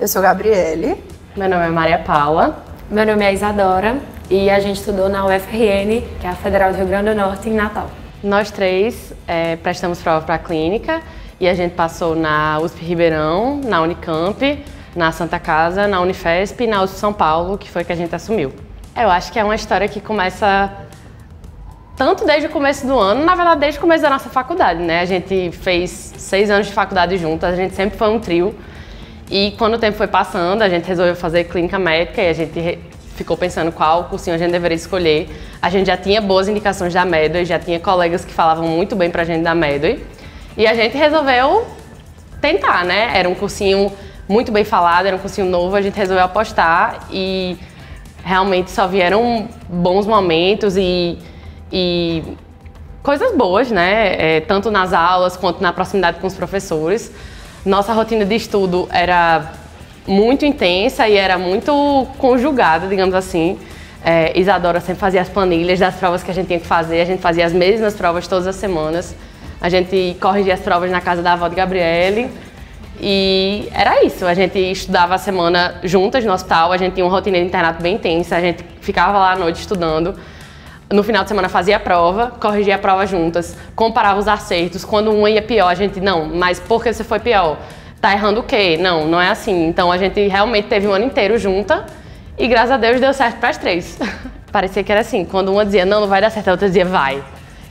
Eu sou Gabriele. Meu nome é Maria Paula. Meu nome é Isadora e a gente estudou na UFRN, que é a Federal do Rio Grande do Norte, em Natal. Nós três é, prestamos prova para a clínica e a gente passou na USP Ribeirão, na Unicamp, na Santa Casa, na Unifesp e na USP São Paulo, que foi que a gente assumiu. Eu acho que é uma história que começa tanto desde o começo do ano, na verdade desde o começo da nossa faculdade, né? A gente fez seis anos de faculdade juntas, a gente sempre foi um trio. E quando o tempo foi passando, a gente resolveu fazer clínica médica e a gente ficou pensando qual cursinho a gente deveria escolher. A gente já tinha boas indicações da Medway, já tinha colegas que falavam muito bem pra gente da Medway. E a gente resolveu tentar, né? Era um cursinho muito bem falado, era um cursinho novo, a gente resolveu apostar e realmente só vieram bons momentos e, e coisas boas, né? É, tanto nas aulas quanto na proximidade com os professores. Nossa rotina de estudo era muito intensa e era muito conjugada, digamos assim. É, Isadora sempre fazia as planilhas das provas que a gente tinha que fazer, a gente fazia as mesmas provas todas as semanas. A gente corrigia as provas na casa da avó de Gabriele. E era isso, a gente estudava a semana juntas no hospital, a gente tinha uma rotina de internato bem intensa, a gente ficava lá à noite estudando. No final de semana fazia a prova, corrigia a prova juntas, comparava os acertos. Quando um ia pior, a gente, não, mas por que você foi pior? Tá errando o quê? Não, não é assim. Então a gente realmente teve um ano inteiro junta e graças a Deus deu certo para as três. Parecia que era assim, quando uma dizia não, não vai dar certo, a outra dizia vai.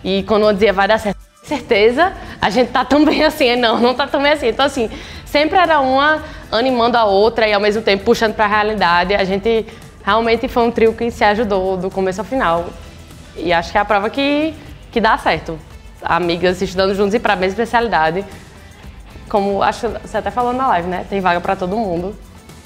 E quando uma dizia vai dar certo, certeza, a gente tá tão bem assim, não, não tá tão bem assim. Então assim, sempre era uma animando a outra e ao mesmo tempo puxando para a realidade. A gente realmente foi um trio que se ajudou do começo ao final. E acho que é a prova que, que dá certo. Amigas estudando juntos e para a mesma especialidade. Como acho você até falou na live, né? Tem vaga para todo mundo.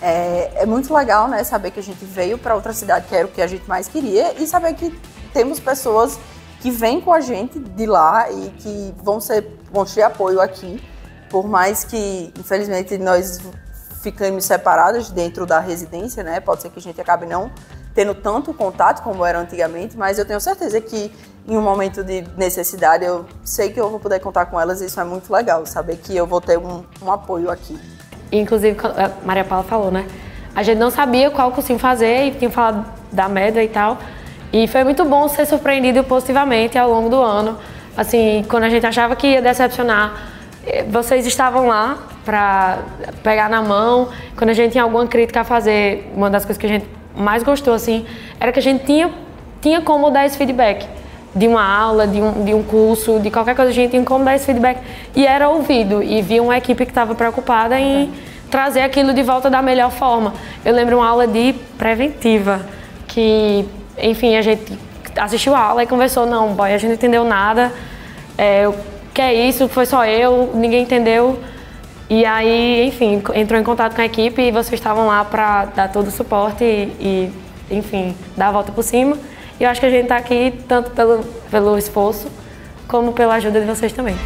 É, é, muito legal, né? Saber que a gente veio para outra cidade, que era o que a gente mais queria, e saber que temos pessoas que vêm com a gente de lá e que vão ser vão ter apoio aqui. Por mais que, infelizmente, nós ficamos separados dentro da residência, né? Pode ser que a gente acabe não tendo tanto contato como era antigamente, mas eu tenho certeza que em um momento de necessidade eu sei que eu vou poder contar com elas e isso é muito legal, saber que eu vou ter um, um apoio aqui. Inclusive, a Maria Paula falou, né? A gente não sabia qual cursinho fazer e tinha falado da média e tal. E foi muito bom ser surpreendido positivamente ao longo do ano. Assim, quando a gente achava que ia decepcionar, eh, vocês estavam lá para pegar na mão. Quando a gente tinha alguma crítica a fazer, uma das coisas que a gente mais gostou assim era que a gente tinha, tinha como dar esse feedback de uma aula, de um, de um curso, de qualquer coisa, a gente tinha como dar esse feedback e era ouvido e via uma equipe que estava preocupada em uhum. trazer aquilo de volta da melhor forma. Eu lembro uma aula de preventiva que, enfim, a gente assistiu a aula e conversou, não, boy, a gente não entendeu nada, é, o que é isso, foi só eu, ninguém entendeu. E aí, enfim, entrou em contato com a equipe e vocês estavam lá para dar todo o suporte e, e, enfim, dar a volta por cima. E eu acho que a gente está aqui tanto pelo, pelo esforço como pela ajuda de vocês também.